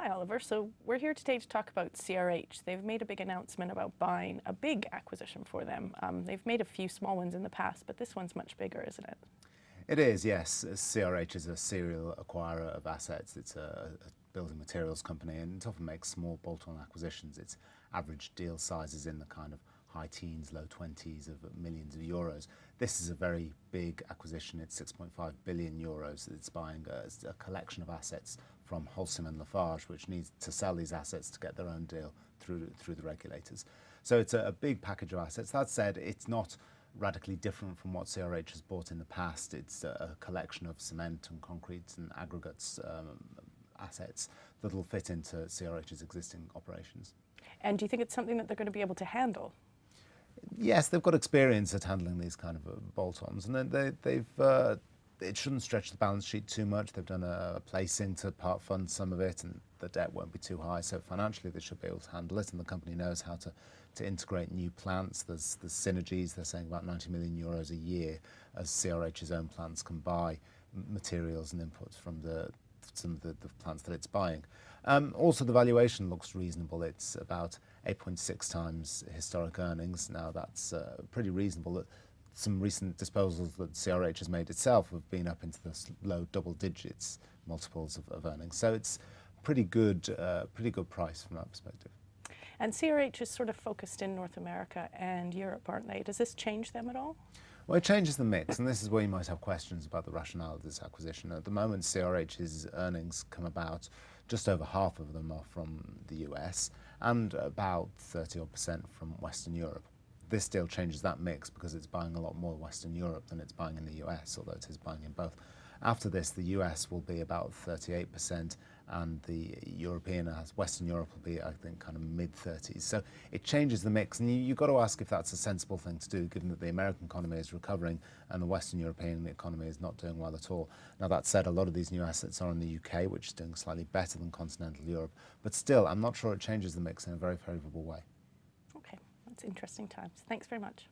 Hi, Oliver. So we're here today to talk about CRH. They've made a big announcement about buying a big acquisition for them. Um, they've made a few small ones in the past, but this one's much bigger, isn't it? It is, yes. CRH is a serial acquirer of assets. It's a, a building materials company and it often makes small bolt-on acquisitions. Its average deal size is in the kind of high teens, low 20s of millions of euros. This is a very big acquisition. It's 6.5 billion euros. It's buying a, a, collection of assets from Holcim and Lafarge, which needs to sell these assets to get their own deal through, through the regulators. So it's a, a big package of assets. That said, it's not radically different from what CRH has bought in the past. It's a, a collection of cement and concrete and aggregates um, assets that will fit into CRH's existing operations. And do you think it's something that they're going to be able to handle? Yes, they've got experience at handling these kind of uh, bolt-ons, and they, they've uh, it shouldn't stretch the balance sheet too much. They've done a, placing to part fund some of it, and the debt won't be too high. So financially, they should be able to handle it, and the company knows how to, to integrate new plants. There's the synergies. They're saying about 90 million euros a year as CRH's own plants can buy materials and inputs from the some of the, the plants that it's buying. Um, also, the valuation looks reasonable. It's about 8.6 times historic earnings. Now, that's uh, pretty reasonable. That some recent disposals that CRH has made itself have been up into the low double digits multiples of, of earnings. So it's pretty good, uh, pretty good price from that perspective. And CRH is sort of focused in North America and Europe, aren't they? Does this change them at all? Well, it changes the mix, and this is where you might have questions about the rationale of this acquisition. At the moment, CRH's earnings come about, just over half of them are from the US, and about 30 odd percent from Western Europe. This deal changes that mix because it's buying a lot more Western Europe than it's buying in the US, although it is buying in both. After this, the US will be about 38%, and the European, uh, Western Europe will be, I think, kind of mid 30s. So it changes the mix, and you, have got to ask if that's a sensible thing to do, given that the American economy is recovering and the Western European economy is not doing well at all. Now, that said, a lot of these new assets are in the UK, which is doing slightly better than continental Europe, but still, I'm not sure it changes the mix in a very favourable way. Okay, that's interesting times. Thanks very much.